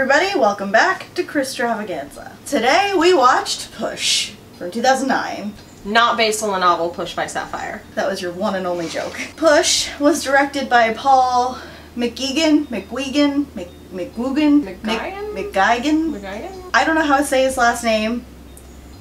everybody, welcome back to Christravaganza. Today we watched Push from 2009. Not based on the novel Push by Sapphire. That was your one and only joke. Push was directed by Paul McGeegan, McGuigan, Mc, McGugan, McGuigan? McGuigan. McGuigan? I don't know how to say his last name.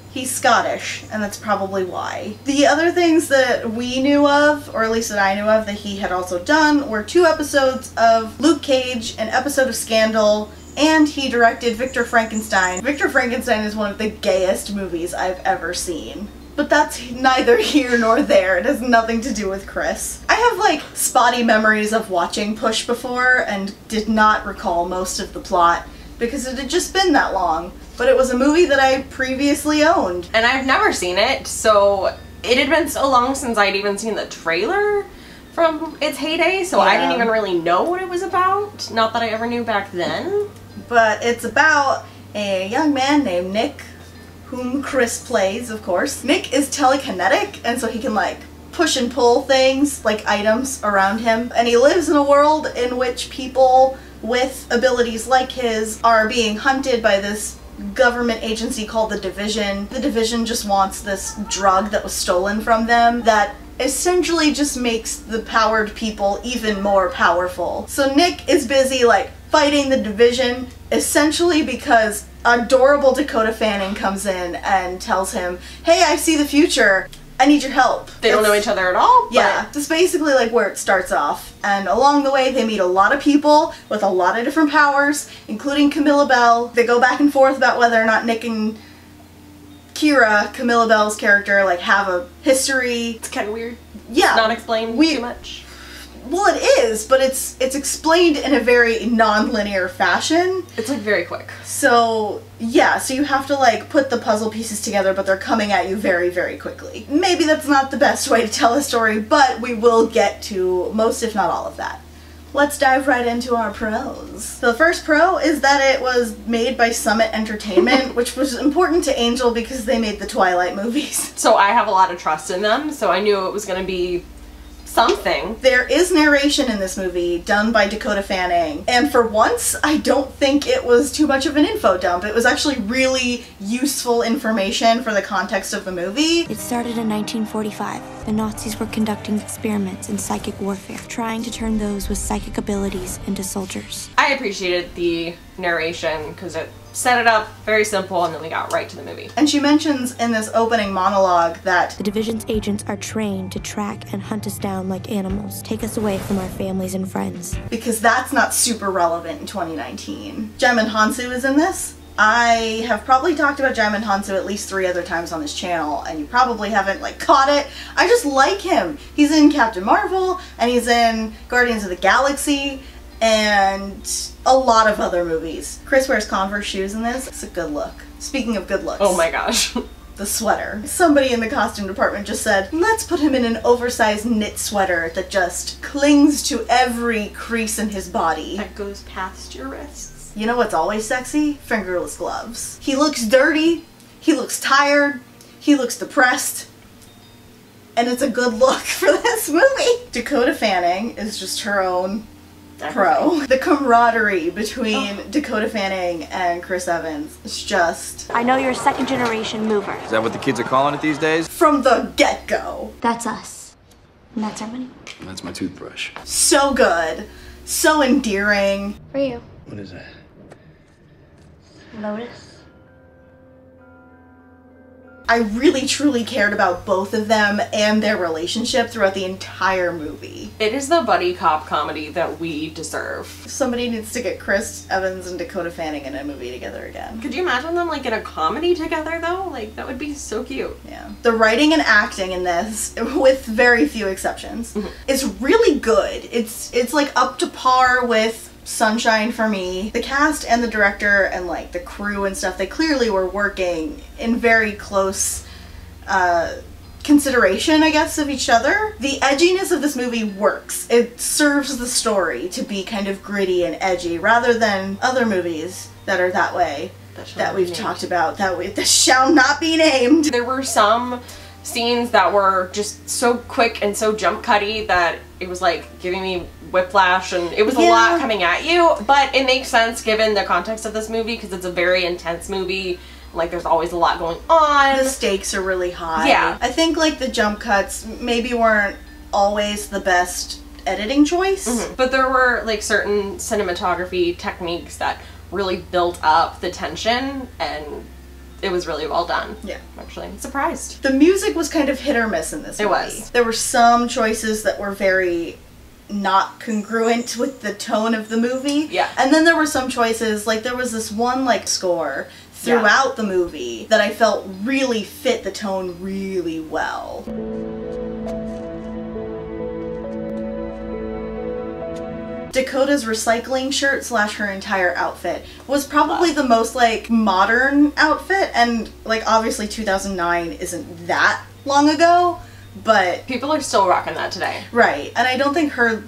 He's Scottish, and that's probably why. The other things that we knew of, or at least that I knew of, that he had also done, were two episodes of Luke Cage, an episode of Scandal, and he directed Victor Frankenstein. Victor Frankenstein is one of the gayest movies I've ever seen. But that's neither here nor there. It has nothing to do with Chris. I have like spotty memories of watching Push before and did not recall most of the plot because it had just been that long. But it was a movie that I previously owned. And I've never seen it, so it had been so long since I'd even seen the trailer from its heyday, so I didn't even really know what it was about. Not that I ever knew back then. But it's about a young man named Nick, whom Chris plays, of course. Nick is telekinetic, and so he can like push and pull things, like items around him. And he lives in a world in which people with abilities like his are being hunted by this government agency called the Division. The Division just wants this drug that was stolen from them that essentially just makes the powered people even more powerful. So Nick is busy like fighting the Division essentially because adorable Dakota Fanning comes in and tells him, "Hey, I see the future. I need your help." They don't know each other at all. yeah, but that's basically like where it starts off. And along the way, they meet a lot of people with a lot of different powers, including Camilla Belle. They go back and forth about whether or not Nick and Kira, Camilla Belle's character, like have a history. it's kind of weird. Yeah, Not explained we- too much. Well, it is, but it's it's explained in a very non-linear fashion. It's like very quick. So, yeah, so you have to like put the puzzle pieces together, but they're coming at you very, very quickly. Maybe that's not the best way to tell a story, but we will get to most, if not all, of that. Let's dive right into our pros. So the first pro is that it was made by Summit Entertainment, which was important to Angel because they made the Twilight movies. So I have a lot of trust in them, so I knew it was going to be something. There is narration in this movie done by Dakota Fanning, and for once, I don't think it was too much of an info dump. It was actually really useful information for the context of the movie. It started in 1945. The Nazis were conducting experiments in psychic warfare, trying to turn those with psychic abilities into soldiers. I appreciated the narration because it set it up very simple and then we got right to the movie. And she mentions in this opening monologue that The division's agents are trained to track and hunt us down like animals, take us away from our families and friends. because that's not super relevant in 2019. Djimon Hounsou is in this. I have probably talked about Djimon Hounsou at least three other times on this channel, and you probably haven't like caught it. I just like him. He's in Captain Marvel, and he's in Guardians of the Galaxy, and a lot of other movies. Chris wears Converse shoes in this. It's a good look. Speaking of good looks, Oh my gosh. the sweater. Somebody in the costume department just said, let's put him in an oversized knit sweater that just clings to every crease in his body. that goes past your wrists. You know what's always sexy? Fingerless gloves. He looks dirty, he looks tired, he looks depressed, and it's a good look for this movie. Dakota Fanning is just her own pro. The camaraderie between Dakota Fanning and Chris Evans is just I know you're a second generation mover. Is that what the kids are calling it these days? from the get-go. That's us. And that's our money. And That's my toothbrush. So good, so endearing. For you. What is that? Lotus. I really truly cared about both of them and their relationship throughout the entire movie. It is the buddy cop comedy that we deserve. Somebody needs to get Chris Evans and Dakota Fanning in a movie together again. Could you imagine them like in a comedy together though? Like that would be so cute. Yeah. The writing and acting in this, with very few exceptions, mm-hmm. is really good. It's it's like up to par with Sunshine for me. The cast and the director and like the crew and stuff, they clearly were working in very close uh consideration, I guess, of each other. The edginess of this movie works. It serves the story to be kind of gritty and edgy rather than other movies that are that way That that we've talked about that we that shall not be named. There were some scenes that were just so quick and so jump cutty that it was like giving me whiplash and it was a lot coming at you, but it makes sense given the context of this movie because it's a very intense movie. Like there's always a lot going on. the stakes are really high. Yeah. I think like the jump cuts maybe weren't always the best editing choice. Mm-hmm. But there were like certain cinematography techniques that really built up the tension and it was really well done. Yeah. I'm actually surprised. The music was kind of hit or miss in this It movie. was. There were some choices that were very not congruent with the tone of the movie. Yeah. And then there were some choices, like there was this one like score throughout the movie that I felt really fit the tone really well. Dakota's recycling shirt slash her entire outfit was probably the most like modern outfit and like obviously 2009 isn't that long ago but People are still rocking that today. right and I don't think her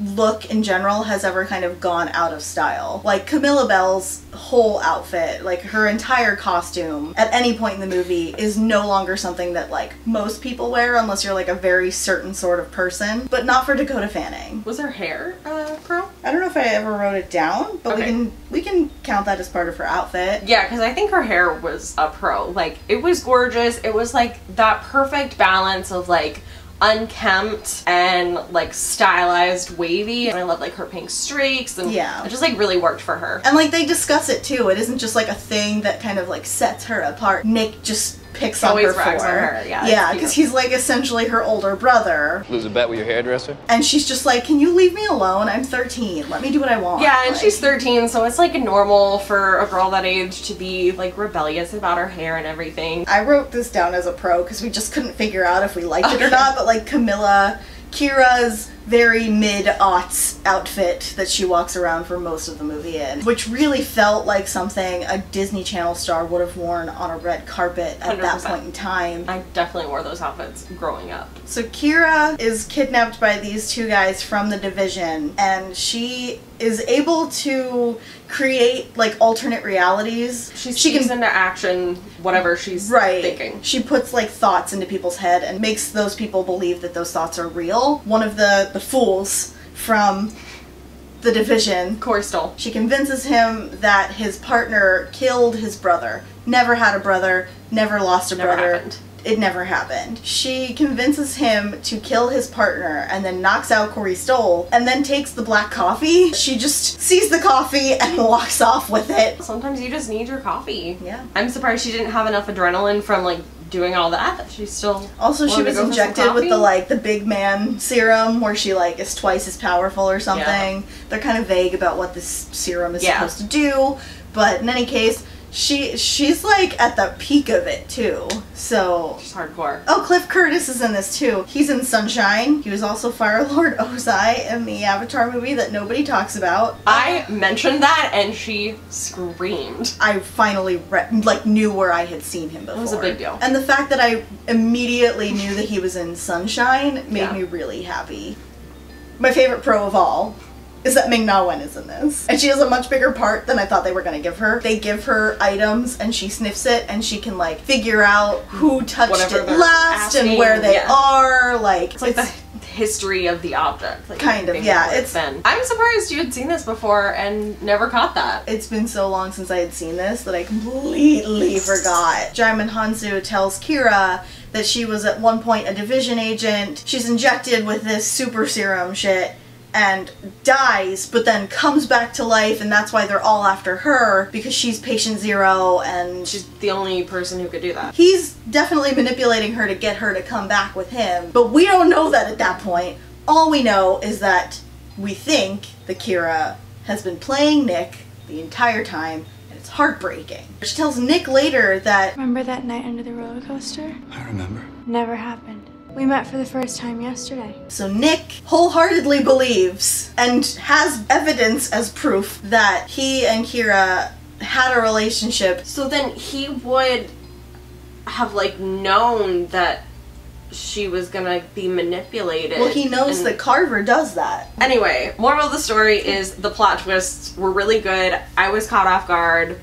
look in general has ever kind of gone out of style like Camilla Belle's whole outfit like her entire costume at any point in the movie is no longer something that like most people wear unless you're like a very certain sort of person but not for Dakota Fanning Was her hair uh, pro? I don't know if I ever wrote it down, but we can we can count that as part of her outfit. Yeah, because I think her hair was a pro. Like, it was gorgeous. It was like that perfect balance of like unkempt and like stylized wavy. And I love like her pink streaks and Yeah. it just like really worked for her. And like they discuss it too. It isn't just like a thing that kind of like sets her apart. Nick just picks on Always her for. on her, yeah, it's yeah, because he's like essentially her older brother, Lose a bet with your hairdresser? and she's just like, "Can you leave me alone? I'm 13. Let me do what I want." Yeah, and Like, she's 13, so it's like normal for a girl that age to be like rebellious about her hair and everything. I wrote this down as a pro because we just couldn't figure out if we liked it or not. But like Camilla, Kira's very mid aughts outfit that she walks around for most of the movie in, which really felt like something a Disney Channel star would have worn on a red carpet at that 100%. point in time. I definitely wore those outfits growing up. So Kira is kidnapped by these two guys from the division, and she is able to create like alternate realities. She she can into action whatever she's right thinking. she puts like thoughts into people's head and makes those people believe that those thoughts are real one of the the fools from the division Corey Stoll. she convinces him that his partner killed his brother never had a brother never lost a Never brother happened. it never happened. She convinces him to kill his partner and then knocks out Corey Stoll and then takes the black coffee. She just sees the coffee and walks off with it. Sometimes you just need your coffee. Yeah. I'm surprised she didn't have enough adrenaline from like doing all that. that She still Also, she was go for some injected with the like the big man serum, where she like is twice as powerful or something. They're kind of vague about what this serum is Yeah. supposed to do, but in any case, she she's like at the peak of it too. So. She's hardcore. Oh, Cliff Curtis is in this too. He's in Sunshine. He was also Fire Lord Ozai in the Avatar movie that nobody talks about. I mentioned that and she screamed. I finally like knew where I had seen him before. It was a big deal. And the fact that I immediately knew that he was in Sunshine made Yeah. me really happy. My favorite pro of all is that Ming Na Wen is in this. And she has a much bigger part than I thought they were going to give her. They give her items and she sniffs it and she can like figure out who touched Whatever it last and where they yeah. are. Like, It's like the history of the object. Like, Kind of, yeah, It's been. I'm surprised you had seen this before and never caught that. it's been so long since I had seen this that I completely forgot. Djimon Hounsou tells Kira that she was at one point a division agent. She's injected with this super serum shit and dies, but then comes back to life, and that's why they're all after her because she's patient zero and She's the only person who could do that. he's definitely manipulating her to get her to come back with him. But we don't know that at that point. All we know is that we think the Kira has been playing Nick the entire time, and it's heartbreaking. She tells Nick later that Remember that night under the roller coaster? I remember. Never happened. We met for the first time yesterday. so Nick wholeheartedly believes and has evidence as proof that he and Kira had a relationship. So then he would have like known that she was gonna be manipulated. Well, he knows and- that Carver does that. Anyway, moral of the story is the plot twists were really good. I was caught off guard.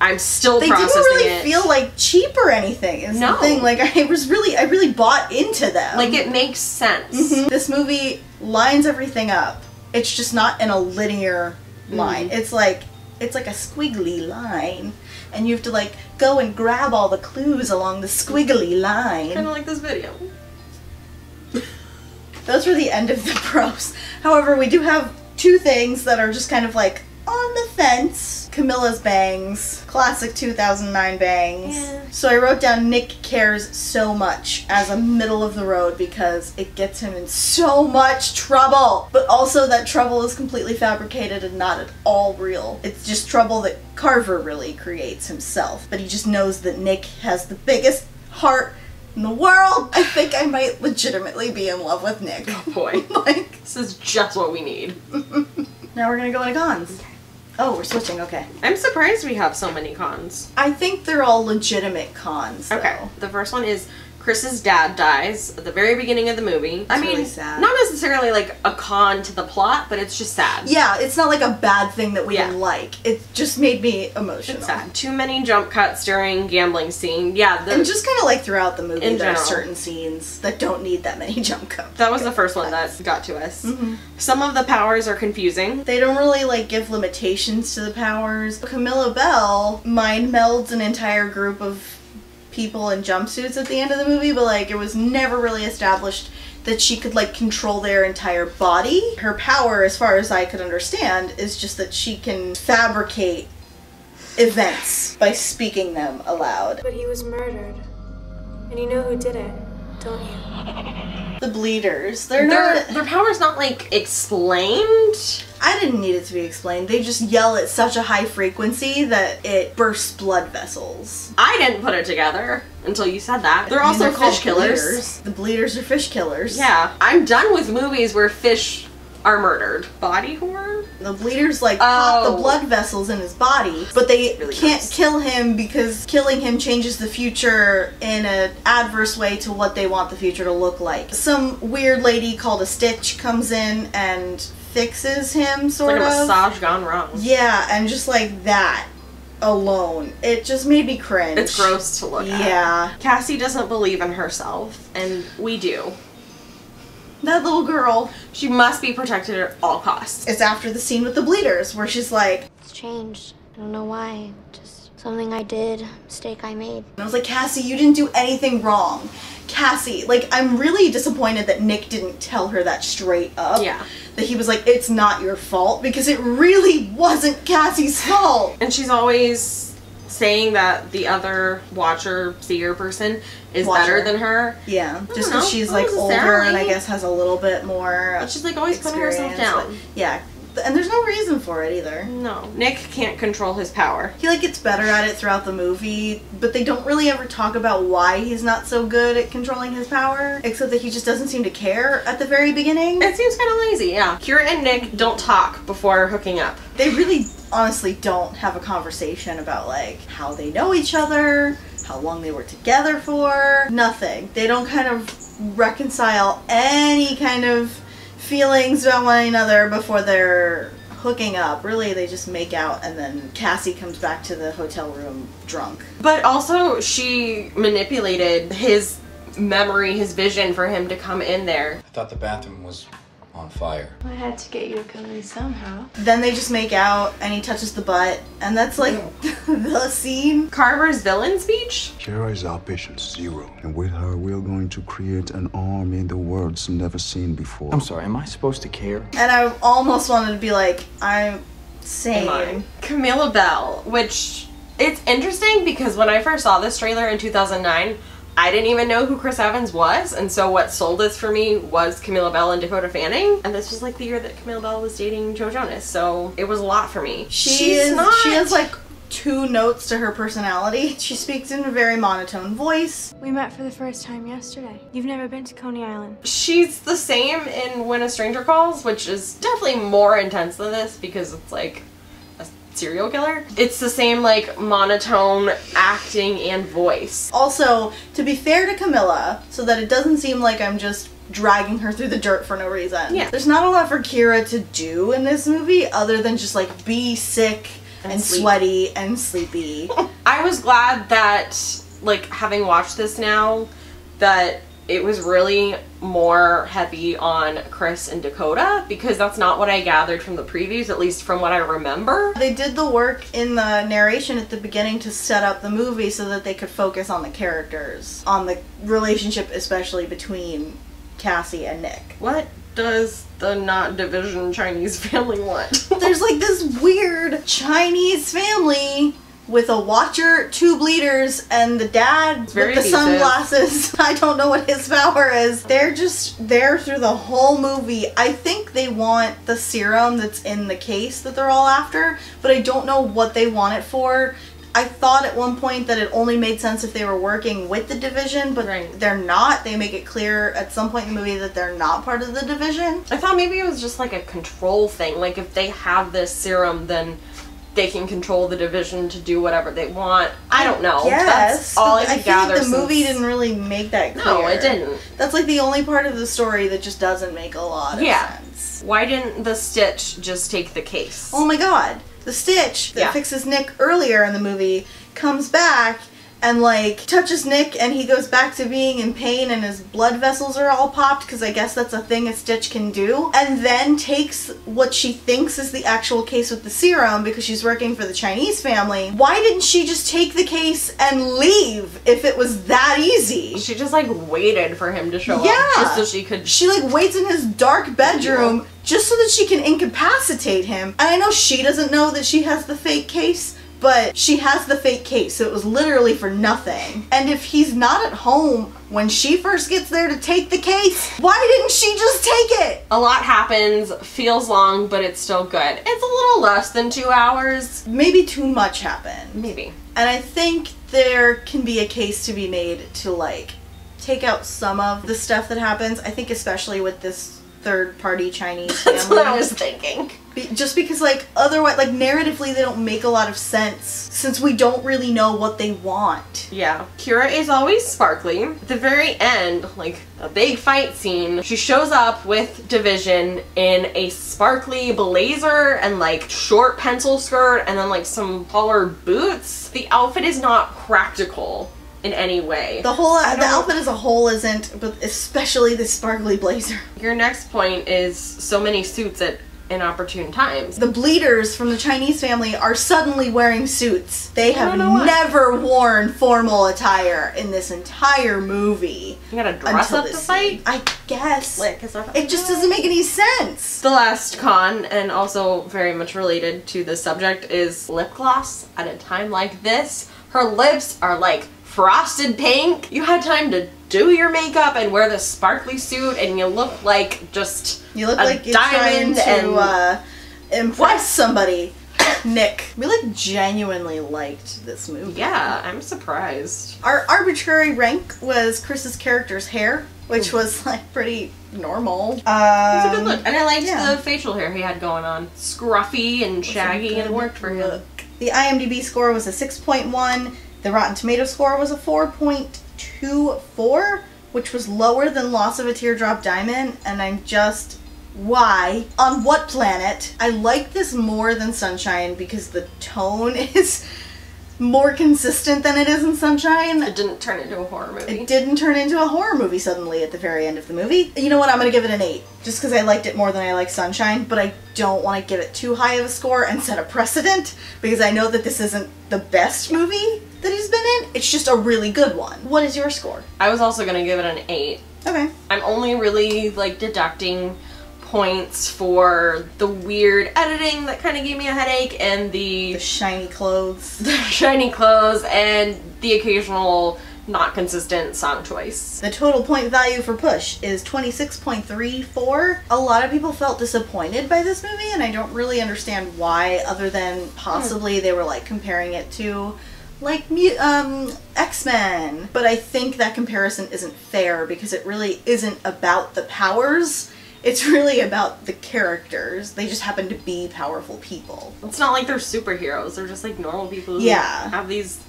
I'm still they didn't really it. feel like cheap or anything. Is No. the thing. Like I was really, I really bought into them. like it makes sense. Mhm. This movie lines everything up It's just not in a linear line. It's like it's like a squiggly line. And you have to like go and grab all the clues along the squiggly line. Kind of like this video. Those were the end of the pros. However, we do have two things that are just kind of like on the fence. Camilla's bangs, classic 2009 bangs. Yeah. So I wrote down Nick cares so much as a middle of the road because it gets him in so much trouble. But also that trouble is completely fabricated and not at all real. It's just trouble that Carver really creates himself. But he just knows that Nick has the biggest heart in the world. I think I might legitimately be in love with Nick. Oh, boy, like this is just what we need. now we're gonna go into cons. Oh, we're switching. Okay. I'm surprised we have so many cons. I think they're all legitimate cons. Though. Okay. The first one is Chris's dad dies at the very beginning of the movie. I mean, really sad. not necessarily like a con to the plot, but it's just sad. Yeah, it's not like a bad thing that we Yeah. didn't like. It just made me emotional. It's sad. Too many jump cuts during gambling scene. Yeah, the, And just kind of like throughout the movie, In there are certain scenes that don't need that many jump cuts. that was the first one that got to us. Mm-hmm. Some of the powers are confusing. They don't really like give limitations to the powers. Camilla Belle mind melds an entire group of people in jumpsuits at the end of the movie, but like it was never really established that she could like control their entire body. Her power, as far as I could understand, is just that she can fabricate events by speaking them aloud. But he was murdered. And you know who did it, don't you? The bleeders, they're Their not. their powers not like explained. I didn't need it to be explained. They just yell at such a high frequency that it bursts blood vessels. I didn't put it together until you said that. They're I mean, also called fish killers. bleeders. The bleeders are fish killers. Yeah, I'm done with movies where fish are murdered. Body horror. The bleeders like pop Oh. the blood vessels in his body, but they Really can't gross. kill him because killing him changes the future in an adverse way to what they want the future to look like. Some weird lady called a Stitch comes in and fixes him, sort like a of. massage gone wrong. Yeah, and just like that alone, it just made me cringe. It's gross to look at. Yeah, Cassie doesn't believe in herself, and we do. That little girl. She must be protected at all costs. It's after the scene with the bleeders where she's like, It's changed. I don't know why. Just something I did, mistake I made. And I was like, Cassie, you didn't do anything wrong. Cassie, like, I'm really disappointed that Nick didn't tell her that straight up. Yeah. That he was like, it's not your fault, because it really wasn't Cassie's fault. And she's always saying that the other watcher, seer person is Watcher. better than her. Yeah, just because she's like older and I guess has a little bit more. But she's like always putting herself down. but- Yeah, and there's no reason for it either. No, Nick can't control his power. He like gets better at it throughout the movie, but they don't really ever talk about why he's not so good at controlling his power, except that he just doesn't seem to care at the very beginning. It seems kind of lazy, yeah. Kira and Nick don't talk before hooking up. they really honestly don't have a conversation about like how they know each other, how long they were together for, nothing. They don't kind of reconcile any kind of feelings about one another before they're hooking up. Really, they just make out and then Cassie comes back to the hotel room drunk. But also, she manipulated his memory, his vision for him to come in there. I thought the bathroom was on fire. I had to get you to come in somehow. Then they just make out and he touches the butt and that's like the scene. Carver's villain speech? Kira is our patient zero, and with her, we are going to create an army the world's never seen before. I'm sorry, am I supposed to care? And I almost wanted to be like, I'm same. Camilla Belle, which it's interesting because when I first saw this trailer in 2009, I didn't even know who Chris Evans was, and so what sold this for me was Camilla Belle and Dakota Fanning, and this was like the year that Camilla Belle was dating Joe Jonas, so it was a lot for me. She She's is not. she has like two notes to her personality. She speaks in a very monotone voice. We met for the first time yesterday. You've never been to Coney Island. She's the same in When a Stranger Calls, which is definitely more intense than this because it's like a serial killer. It's the same like monotone acting and voice. Also, to be fair to Camilla, so that it doesn't seem like I'm just dragging her through the dirt for no reason. Yeah. There's not a lot for Kira to do in this movie other than just like be sick and, And sweaty and sleepy. I was glad that, like, having watched this now, that it was really more heavy on Chris and Dakota because that's not what I gathered from the previews, at least from what I remember. They did the work in the narration at the beginning to set up the movie so that they could focus on the characters, on the relationship, especially between Cassie and Nick. What does the not division Chinese family want? There's like this weird Chinese family with a watcher, two bleeders, and the dad with the sunglasses. I don't know what his power is. They're just there through the whole movie. I think they want the serum that's in the case that they're all after, but I don't know what they want it for. I thought at one point that it only made sense if they were working with the division, but Right. they're not. They make it clear at some point in the movie that they're not part of the division. I thought maybe it was just like a control thing. Like if they have this serum, then they can control the division to do whatever they want. I don't know. Yes, That's all I could feel like the movie didn't really make that clear. No, it didn't. That's like the only part of the story that just doesn't make a lot of Yeah. sense. Why didn't the Stitch just take the case? Oh my god. The Stitch that Yeah. fixes Nick earlier in the movie comes back and like touches Nick and he goes back to being in pain and his blood vessels are all popped because I guess that's a thing a Stitch can do. And then takes what she thinks is the actual case with the serum because she's working for the Chinese family. Why didn't she just take the case and leave if it was that easy? She just like waited for him to show Yeah. up just so she could. She like waits in his dark bedroom just so that she can incapacitate him. And I know she doesn't know that she has the fake case, but she has the fake case, so it was literally for nothing. And if he's not at home when she first gets there to take the case, why didn't she just take it? A lot happens, feels long, but it's still good. It's a little less than two hours. Maybe too much happened. Maybe. And I think there can be a case to be made to like take out some of the stuff that happens. I think especially with this third party Chinese family. That's what I was thinking. Be- just because like otherwise like narratively they don't make a lot of sense since we don't really know what they want Yeah. Kira is always sparkly. At the very end, like a big fight scene, she shows up with Division in a sparkly blazer and like short pencil skirt and then like some taller boots. The outfit is not practical in any way. the whole I the outfit as a whole isn't but especially the sparkly blazer Your next point is so many suits at inopportune times. the bleeders from the chinese family are suddenly wearing suits they have never worn formal attire in this entire movie You gotta dress up to fight? scene. i guess Like, it just doesn't make any sense The last con, and also very much related to the subject, is lip gloss. At a time like this, her lips are like frosted pink. You had time to do your makeup and wear this sparkly suit, and you look like just You look a like you're trying diamond to and uh, impress somebody. Nick, we like genuinely liked this movie. yeah. I'm surprised. Our arbitrary rank was Chris's character's hair, which was like pretty normal. Um, It's a good look, and I liked yeah. the facial hair he had going on, scruffy and shaggy, and it worked for him. The IMDb score was a 6.1. The Rotten Tomato score was a 4.24, which was lower than Loss of a Teardrop Diamond, and I'm just. Why? On what planet? I like this more than Sunshine because the tone is more consistent than it is in Sunshine. It didn't turn into a horror movie. It didn't turn into a horror movie suddenly at the very end of the movie. You know what? I'm gonna give it an 8. Just because I liked it more than I like Sunshine, but I don't want to give it too high of a score and set a precedent because I know that this isn't the best movie that he's been in. It's just a really good one. What is your score? I was also gonna give it an eight. Okay. I'm only really like deducting points for the weird editing that kind of gave me a headache and the The shiny clothes. shiny clothes and the occasional not consistent song choice. The total point value for Push is 26.34. A lot of people felt disappointed by this movie, and I don't really understand why, other than possibly they were like comparing it to like um, X-Men. But I think that comparison isn't fair because it really isn't about the powers. It's really about the characters. They just happen to be powerful people. It's not like they're superheroes, they're just like normal people who Yeah. have these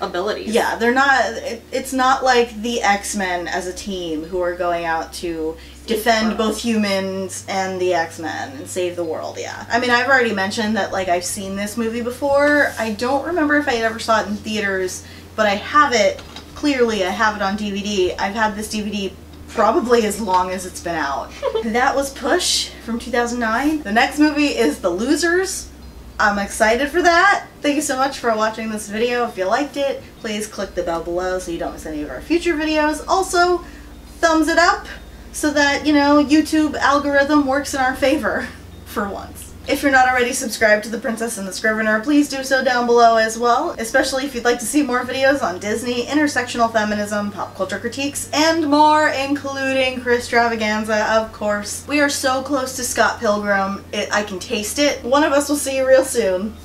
abilities. Yeah, they're not. It, it's not like the X Men as a team who are going out to defend both humans and the X Men and save the world. Yeah, I mean, I've already mentioned that like I've seen this movie before. I don't remember if I ever saw it in theaters, but I have it clearly I have it on DVD. I've had this DVD probably as long as it's been out. that was Push from 2009. The next movie is The Losers. I'm excited for that. Thank you so much for watching this video. If you liked it, please click the bell below so you don't miss any of our future videos. Also, thumbs it up so that, you know, YouTube algorithm works in our favor for once. If you're not already subscribed to The Princess and the Scrivener, please do so down below as well, especially if you'd like to see more videos on Disney, intersectional feminism, pop culture critiques, and more, including Christravaganza, of course. We are so close to Scott Pilgrim, it, I can taste it. One of us will see you real soon.